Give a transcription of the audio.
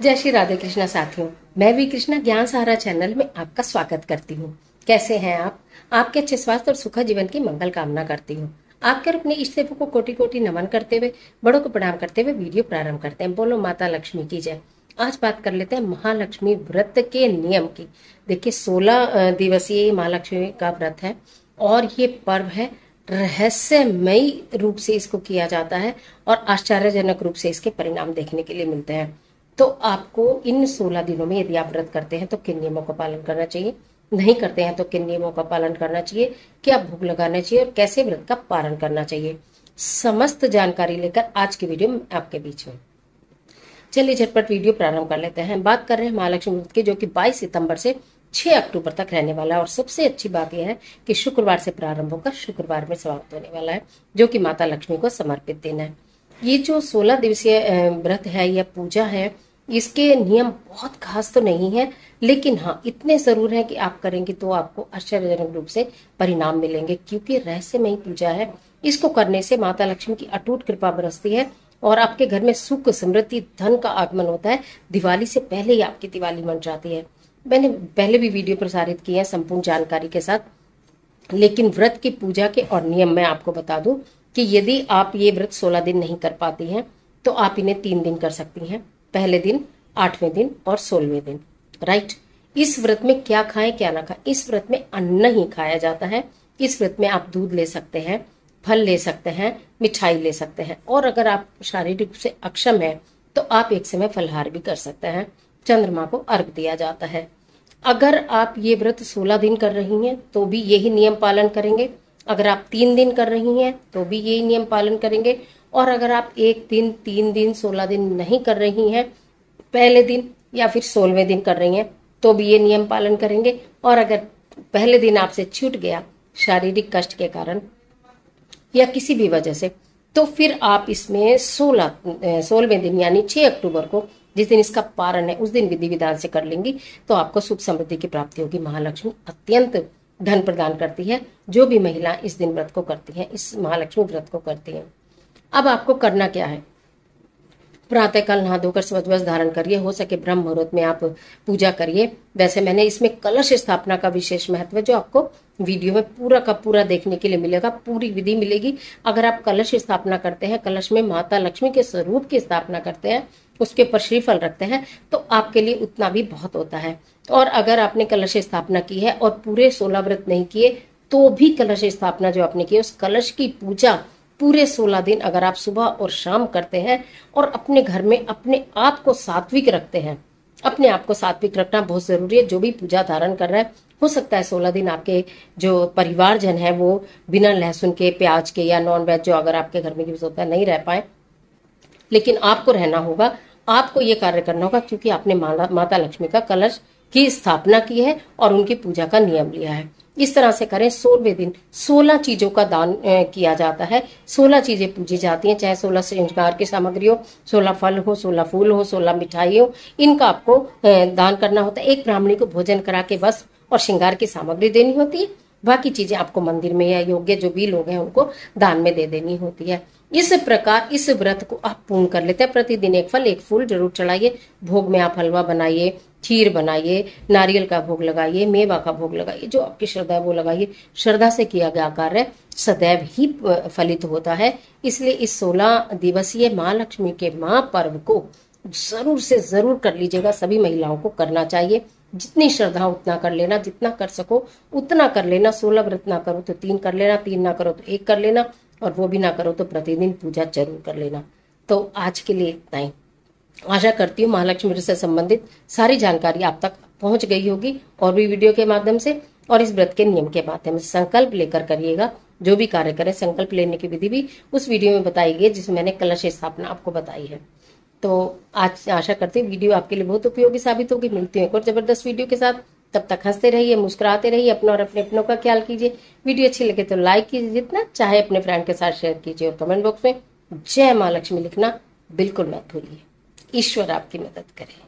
जय श्री राधे कृष्णा साथियों, मैं भी कृष्णा ज्ञान सहारा चैनल में आपका स्वागत करती हूँ। कैसे हैं आप? आपके अच्छे स्वास्थ्य और सुखद जीवन की मंगल कामना करती हूँ। आपके और अपने इष्ट को कोटि कोटि नमन करते हुए, बड़ों को प्रणाम करते हुए वीडियो प्रारंभ करते हैं। बोलो, माता लक्ष्मी की जय। आज बात कर लेते हैं महालक्ष्मी व्रत के नियम की। देखिए, सोलह दिवसीय महालक्ष्मी का व्रत है और ये पर्व है रहस्यमयी रूप से इसको किया जाता है और आश्चर्यजनक रूप से इसके परिणाम देखने के लिए मिलते हैं। तो आपको इन सोलह दिनों में यदि आप व्रत करते हैं तो किन नियमों का पालन करना चाहिए? नहीं करते हैं तो किन नियमों का पालन करना चाहिए? क्या भूख लगाना चाहिए और कैसे व्रत का पालन करना चाहिए? समस्त जानकारी लेकर आज की वीडियो आपके बीच में। चलिए झटपट वीडियो प्रारंभ कर लेते हैं। बात कर रहे हैं महालक्ष्मी व्रत की, जो कि 22 सितंबर से 6 अक्टूबर तक रहने वाला है। और सबसे अच्छी बात यह है कि शुक्रवार से प्रारंभ होकर शुक्रवार में समाप्त होने वाला है, जो कि माता लक्ष्मी को समर्पित दिन है। ये जो 16 दिवसीय व्रत है या पूजा है, इसके नियम बहुत खास तो नहीं है, लेकिन हाँ इतने ज़रूर है कि आप करेंगे तो आपको आश्चर्यजनक रूप से परिणाम मिलेंगे, क्योंकि रहस्यमयी पूजा है। इसको करने से माता लक्ष्मी की अटूट कृपा बरसती है और आपके घर में सुख, समृद्धि, धन का आगमन होता है। दिवाली से पहले ही आपकी दिवाली मन जाती है। मैंने पहले भी वीडियो प्रसारित किया है संपूर्ण जानकारी के साथ, लेकिन व्रत की पूजा के और नियम मैं आपको बता दूँ कि यदि आप ये व्रत सोलह दिन नहीं कर पाती हैं तो आप इन्हें तीन दिन कर सकती हैं। पहले दिन, आठवें दिन और सोलहवें दिन। राइट इस व्रत में क्या खाएँ, क्या ना खाएँ? इस व्रत में अन्न ही खाया जाता है। इस व्रत में आप दूध ले सकते हैं, फल ले सकते हैं, मिठाई ले सकते हैं। और अगर आप शारीरिक रूप से अक्षम है तो आप एक समय फलहार भी कर सकते हैं। चंद्रमा को अर्घ दिया जाता है। अगर आप ये व्रत सोलह दिन कर रही हैं तो भी यही नियम पालन करेंगे। अगर आप तीन दिन कर रही हैं तो भी यही नियम पालन करेंगे। और अगर आप एक दिन, तीन दिन, सोलह दिन नहीं कर रही हैं, पहले दिन या फिर सोलहवें दिन कर रही हैं तो भी ये नियम पालन करेंगे। और अगर पहले दिन आपसे छूट गया शारीरिक कष्ट के कारण या किसी भी वजह से तो फिर आप इसमें सोलह सोलहवें दिन यानी छह अक्टूबर को जिस दिन इसका पारण है, उस दिन विधि विधान से कर लेंगी तो आपको सुख समृद्धि की प्राप्ति होगी। महालक्ष्मी अत्यंत धन प्रदान करती है, जो भी महिला इस दिन व्रत को करती है, इस महालक्ष्मी व्रत को करती है। अब आपको करना क्या है? प्रातःकाल नहा धोकर स्वध्वज धारण करिए, हो सके ब्रह्म मुहूर्त में आप पूजा करिए। वैसे मैंने इसमें कलश स्थापना का विशेष महत्व है जो आपको वीडियो में पूरा का पूरा देखने के लिए मिलेगा, पूरी विधि मिलेगी। अगर आप कलश स्थापना करते हैं, कलश में माता लक्ष्मी के स्वरूप की स्थापना करते हैं उसके ऊपर श्रीफल रखते हैं तो आपके लिए उतना भी बहुत होता है। और अगर आपने कलश स्थापना की है और पूरे सोलह व्रत नहीं किए तो भी कलश स्थापना जो आपने की उस कलश की पूजा पूरे सोलह दिन अगर आप सुबह और शाम करते हैं और अपने घर में अपने आप को सात्विक रखते हैं, अपने आप को सात्विक रखना बहुत ज़रूरी है। जो भी पूजा धारण कर रहा है, हो सकता है सोलह दिन आपके जो परिवारजन है, वो बिना लहसुन के, प्याज के या नॉन वेज जो अगर आपके घर में यूज़ होता है, नहीं रह पाए। लेकिन आपको रहना होगा, आपको ये कार्य करना होगा क्योंकि आपने माता लक्ष्मी का कलश की स्थापना की है और उनकी पूजा का नियम लिया है। इस तरह से करें, सोलहवें दिन सोलह चीज़ों का दान किया जाता है। सोलह चीज़ें पूजी जाती हैं, चाहे सोलह श्रृंगार की सामग्री हो, सोलह फल हो, सोलह फूल हो, सोलह मिठाई हो, इनका आपको दान करना होता है। एक ब्राह्मणी को भोजन करा के बस और श्रृंगार की सामग्री देनी होती है। बाकी चीज़ें आपको मंदिर में या योग्य जो भी लोग हैं उनको दान में दे देनी होती है। इस प्रकार इस व्रत को आप पूर्ण कर लेते हैं। प्रतिदिन एक फल, एक फूल ज़रूर चढ़ाइए। भोग में आप हलवा बनाइए, खीर बनाइए, नारियल का भोग लगाइए, मेवा का भोग लगाइए, जो आपकी श्रद्धा है वो लगाइए। श्रद्धा से किया गया कार्य सदैव ही फलित होता है। इसलिए इस सोलह दिवसीय महालक्ष्मी के महापर्व को ज़रूर से ज़रूर कर लीजिएगा। सभी महिलाओं को करना चाहिए। जितनी श्रद्धा उतना कर लेना, जितना कर सको, उतना कर लेना। सोलह व्रत ना करो तो तीन कर लेना, तीन ना करो तो एक कर लेना, और वो भी ना करो तो प्रतिदिन पूजा ज़रूर कर लेना। तो आज के लिए इतना ही। आशा करती हूँ महालक्ष्मी व्रत से संबंधित सारी जानकारी आप तक पहुँच गई होगी और भी वीडियो के माध्यम से, और इस व्रत के नियम के माध्यम से संकल्प लेकर करिएगा। जो भी कार्य करें, संकल्प लेने की विधि भी उस वीडियो में बताई गई जिसमें मैंने कलश स्थापना आपको बताई है। तो आज आशा करते हैं वीडियो आपके लिए बहुत उपयोगी साबित होगी, मिलती है एक और ज़बरदस्त वीडियो के साथ। तब तक हँसते रहिए, मुस्कुराते रहिए, अपना और अपने अपनों का ख्याल कीजिए। वीडियो अच्छी लगे तो लाइक कीजिए, जितना चाहे अपने फ्रेंड के साथ शेयर कीजिए और कमेंट बॉक्स में जय माँ लक्ष्मी लिखना बिल्कुल मत भूलिए। ईश्वर आपकी मदद करे।